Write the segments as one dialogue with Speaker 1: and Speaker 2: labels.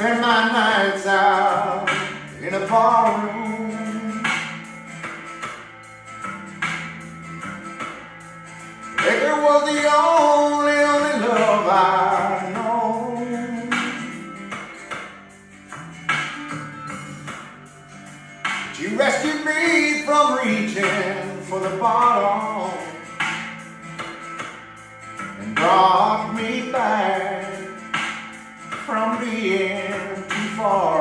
Speaker 1: Spending my nights out in a bar room. Baker was the only, only love I know. But you rescued me from reaching for the bottom and brought me back from being far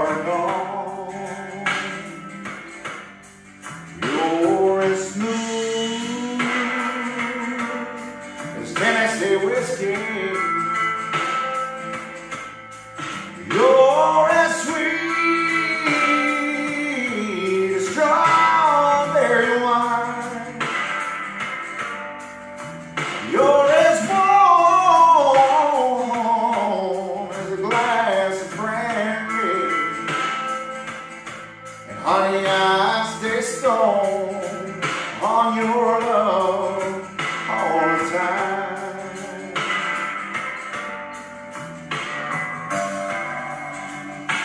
Speaker 1: Stoned on your love all the time.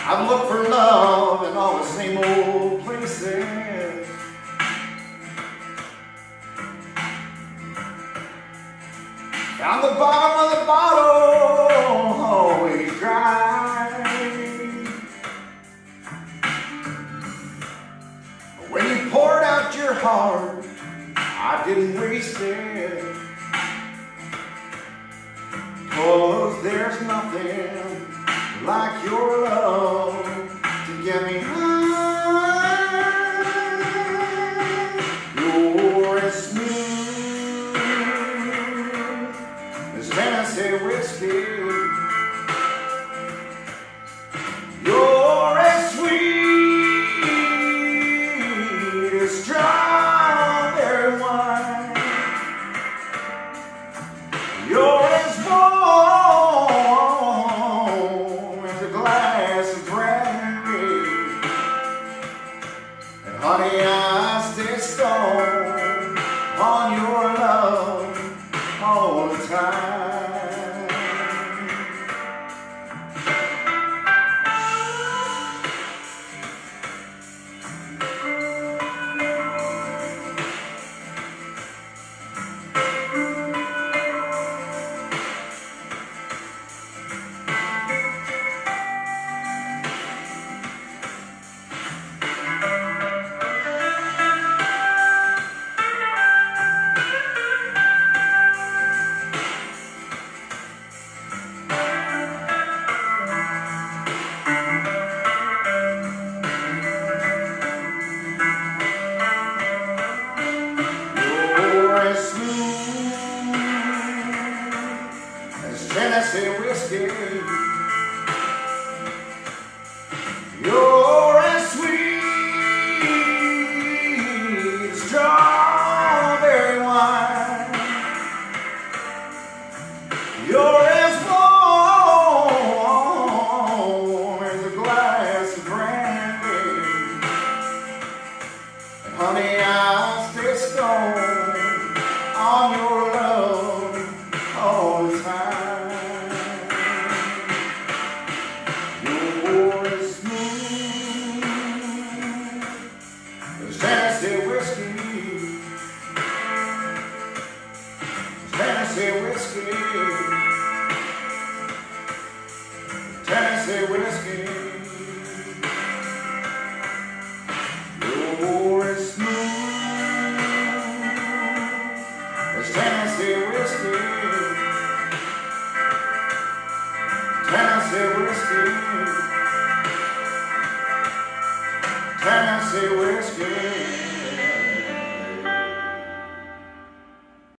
Speaker 1: I've looked for love in all the same old places. Found the bottom of the bottle I didn't waste it. Cause there's nothing like your love all the time. When I say whiskey, you're as sweet as Christmas.